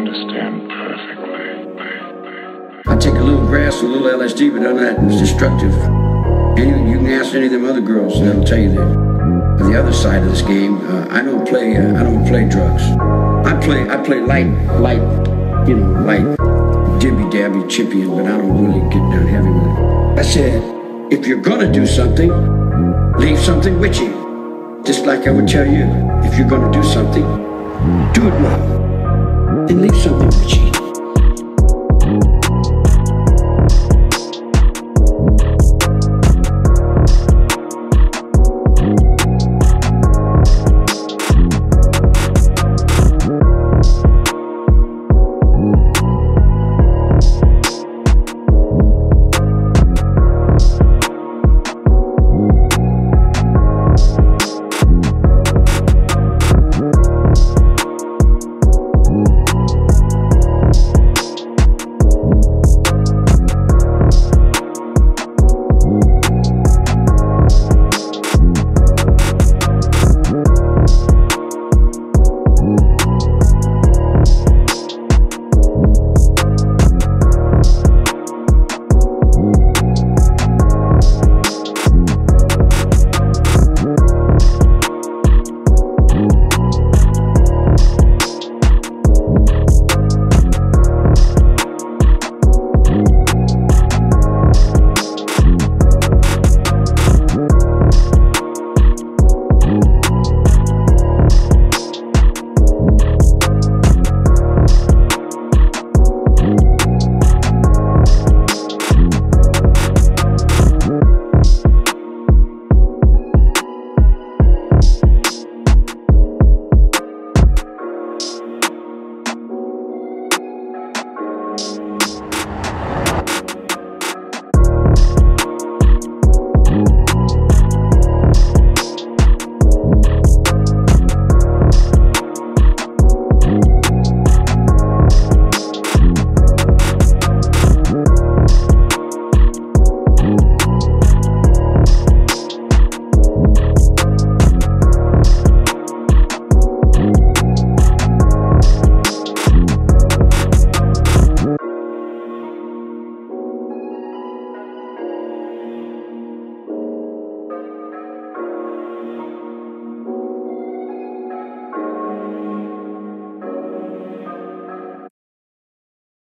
understand perfectly. I take a little grass, a little LSD, but none of that is destructive. Any, you can ask any of them other girls, and they'll tell you that. On the other side of this game, uh, I don't play. Uh, I don't play drugs. I play. I play light, light, you know, light, dibby dabby, chippy, but I don't really get down heavy with it. I said, if you're gonna do something, leave something with you. Just like I would tell you, if you're gonna do something, do it well, with you.